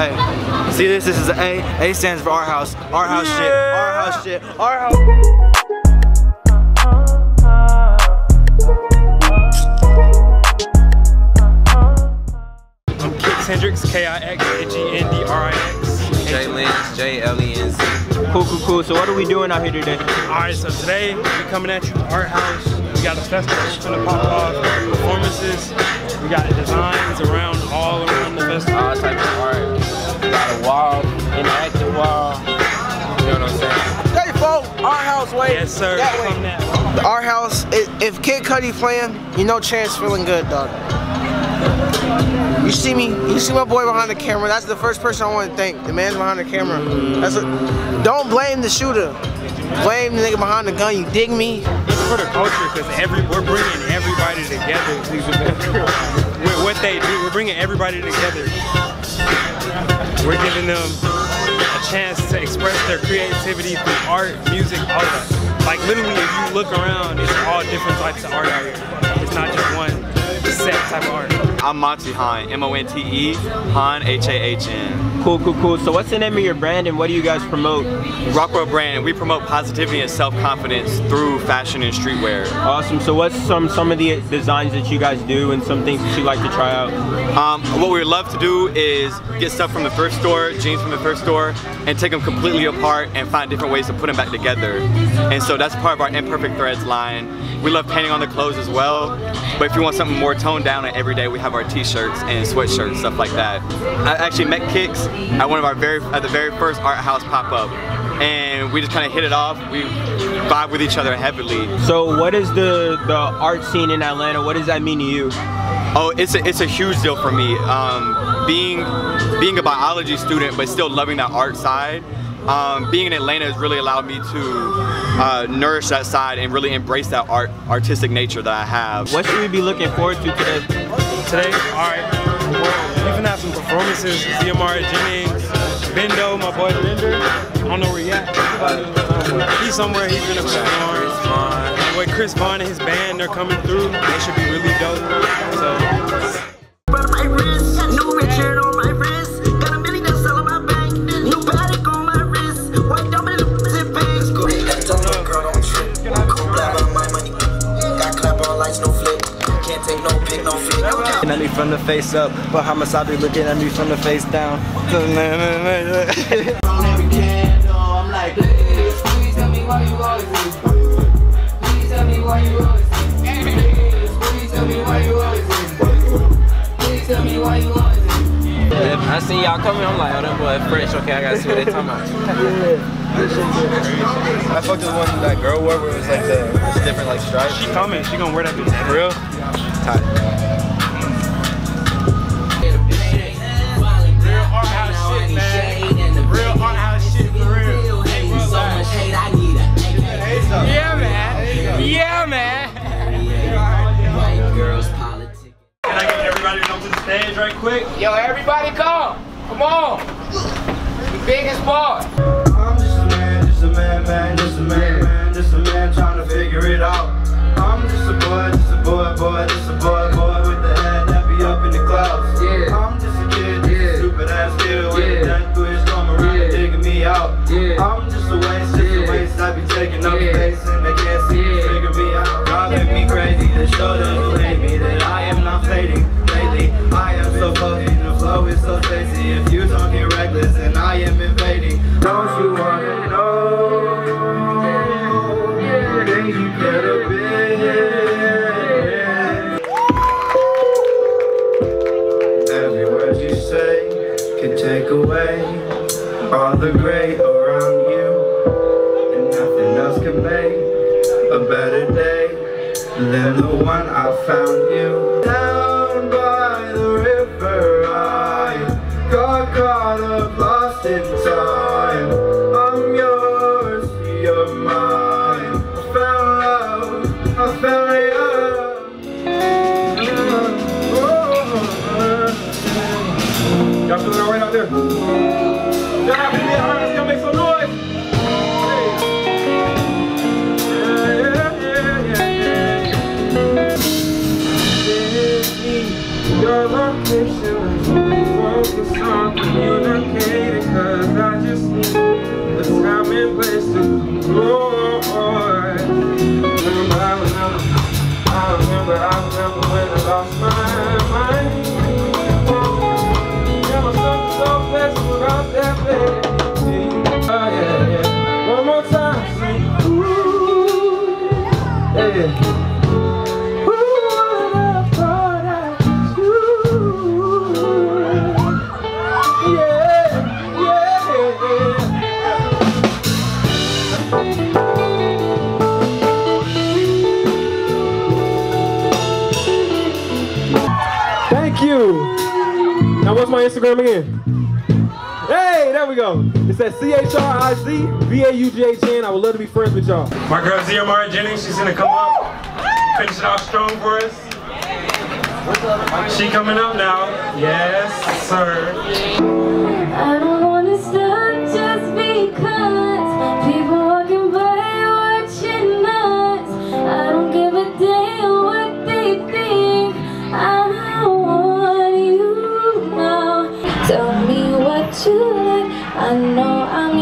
Hey, see this? This is an A. A stands for Arthouse. Our house Yeah. shit. Arthouse shit. Arthouse. I'm Kix Hendrix, K-I-X-H-E-N-D-R-I-X. J Lenz, J L E N Z. Cool, cool, cool. So what are we doing out here today? Alright, so today we coming at you Art House. We got a festival gonna pop off, performances. We got designs around all around the festival. All types of art. Got a wall, interactive wall. You know what I'm saying? Hey, folks, Arthouse way. Yes, sir. That way. That. Arthouse. If Kid Cudi playing, you know Chance feeling good, dog. You see me? You see my boy behind the camera? That's the first person I want to thank. The man's behind the camera. That's a, don't blame the shooter. Blame the nigga behind the gun. You dig me? It's for the culture because every we're bringing everybody together. with what they do, we're bringing everybody together. We're giving them a chance to express their creativity through art, music, all that. Like literally, if you look around, it's all different types of art out here. It's not just one set type of art. I'm Monte Hahn. M-O-N-T-E. Hahn. H-A-H-N. Cool, cool, cool. So what's the name of your brand and what do you guys promote? Rockwell brand. We promote positivity and self-confidence through fashion and streetwear. Awesome. So what's some some of the designs that you guys do and some things that you like to try out? Um, what we would love to do is get stuff from the thrift store, jeans from the thrift store, and take them completely apart and find different ways to put them back together. And so that's part of our Imperfect Threads line. We love painting on the clothes as well, but if you want something more toned down and everyday, we have our t-shirts and sweatshirts, stuff like that. I actually met Kix at one of our very, at the very first art house pop-up. And we just kind of hit it off. We vibe with each other heavily. So what is the the art scene in Atlanta? What does that mean to you? Oh, it's a, it's a huge deal for me. Um, being being a biology student, but still loving that art side. Um, being in Atlanta has really allowed me to uh, nourish that side and really embrace that art artistic nature that I have. What should we be looking forward to today? Today, alright, we're gonna have some performances. DMR Jennings, Bendo, my boy Bender. I don't know where he at. He's somewhere, he's gonna perform. My boy Chris Vaughn and his band, they're coming through. They should be really dope. So from the face up, but homicide be looking at me from the face down. I see y'all coming, I'm like, oh, them boy fresh. Okay, I gotta see what they talking about. I fucked with one that girl wore where it was like the it's different like stripes. she coming, she gonna wear that bitch. For real? Tight. The stage right quick? Yo, everybody come. Come on. The biggest part. I'm just a man, just a man, man, just a man, man, just a man trying to figure it out. I'm just a boy, just a boy, boy, just a boy, boy with the head that be up in the clouds. Yeah. I'm just a kid, just Yeah. a stupid ass kid with Yeah. a death wish come around Yeah. and digging me out. Yeah. I'm just a waste, just Yeah. a waste. I be taking up Yeah. space and they can't see me, Yeah. figure me out. Driving me crazy to show them who hate me that I am fading. Lately, I am so fucking the flow is so spacey. If you talking reckless and I am invading, don't you wanna know? Every word you say can take away all the gray around you, and nothing else can make a better day than the one I found you. Down by the river, I got caught up, lost in time. I'm yours, you're mine. I found love, I found tempestade. My Instagram again? Hey, there we go. It's at C-H-R-I-C-V-A-U-G-H-N. I would love to be friends with y'all. My girl Zia Jennings, she's gonna come up, finish it off strong for us. She coming up now. Yes, sir. I know I'm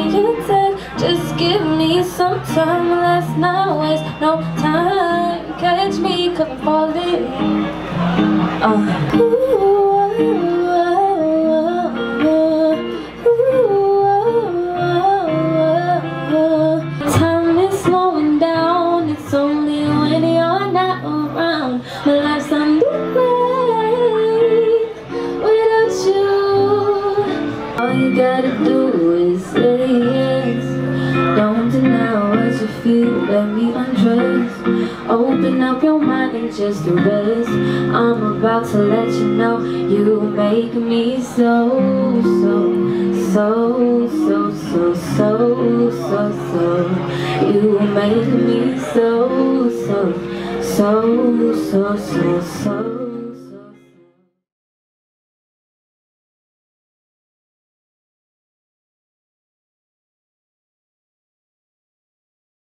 type. Just give me some time. Let's not waste no time. Catch me 'cause I'm falling. Uh, ooh, Time is slowing down. It's only when you're not around. Open up your mind and just rest. I'm about to let you know you make me so, so, so, so, so, so, so, so. You make me so, so, so, so, so, so.